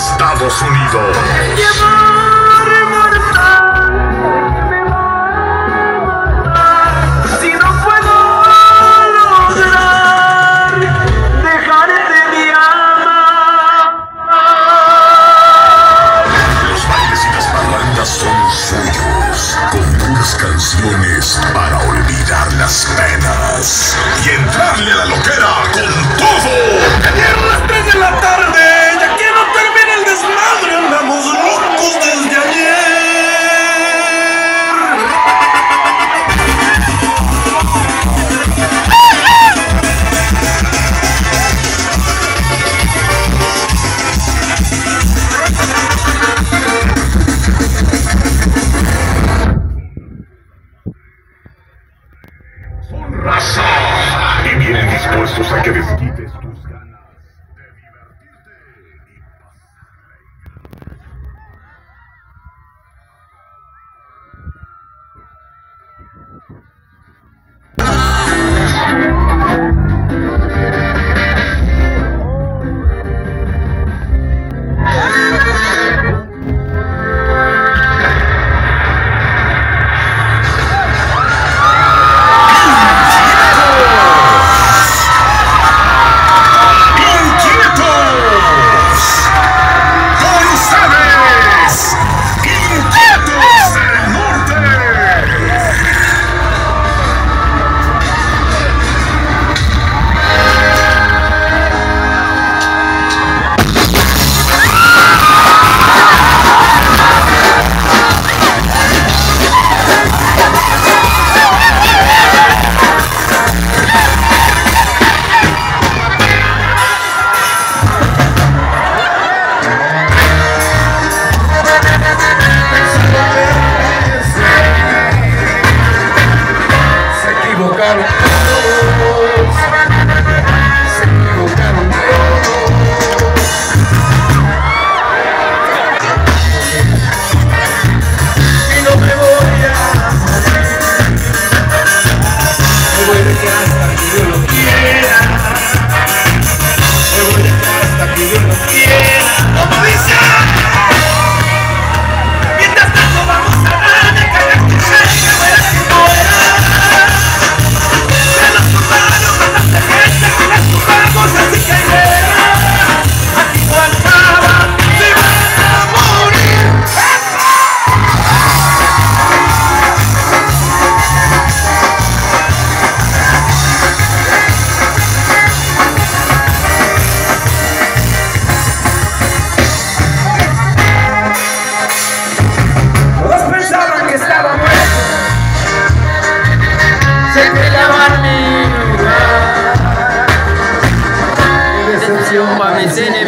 Estados Unidos. about it. dejes de lavar mi decepción mi.